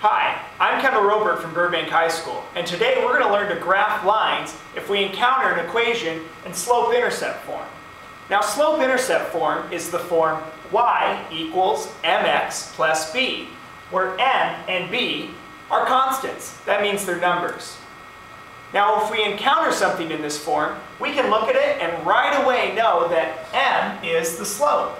Hi, I'm Kevin Roberg from Burbank High School, and today we're going to learn to graph lines if we encounter an equation in slope-intercept form. Now slope-intercept form is the form y equals mx plus b, where m and b are constants. That means they're numbers. Now if we encounter something in this form, we can look at it and right away know that m is the slope.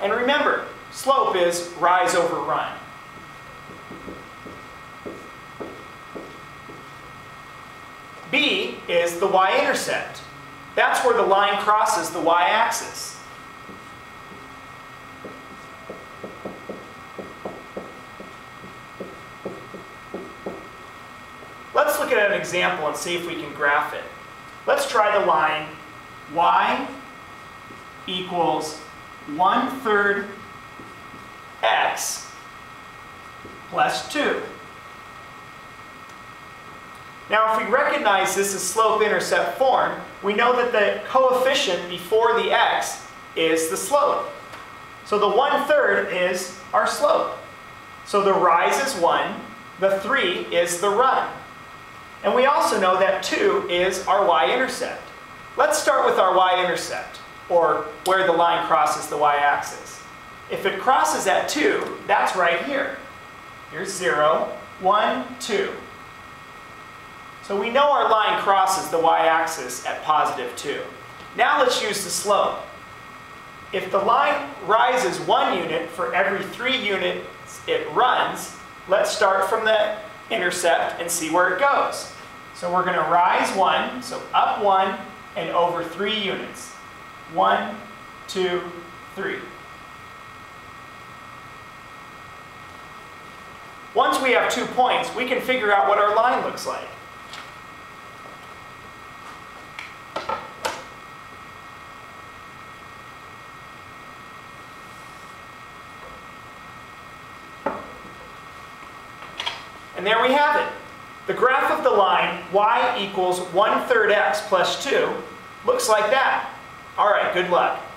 And remember, slope is rise over run. B is the y-intercept. That's where the line crosses the y-axis. Let's look at an example and see if we can graph it. Let's try the line y equals 1 third x plus 2. Now if we recognize this as slope-intercept form, we know that the coefficient before the x is the slope. So the 1 third is our slope. So the rise is 1, the 3 is the run. And we also know that 2 is our y-intercept. Let's start with our y-intercept or where the line crosses the y-axis. If it crosses at 2, that's right here. Here's 0, 1, 2. So we know our line crosses the y-axis at positive 2. Now let's use the slope. If the line rises one unit for every three units it runs, let's start from the intercept and see where it goes. So we're going to rise one, so up one, and over three units. One, two, three. Once we have two points, we can figure out what our line looks like. And there we have it. The graph of the line y equals 1 third x plus 2 looks like that. All right, good luck.